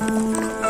Música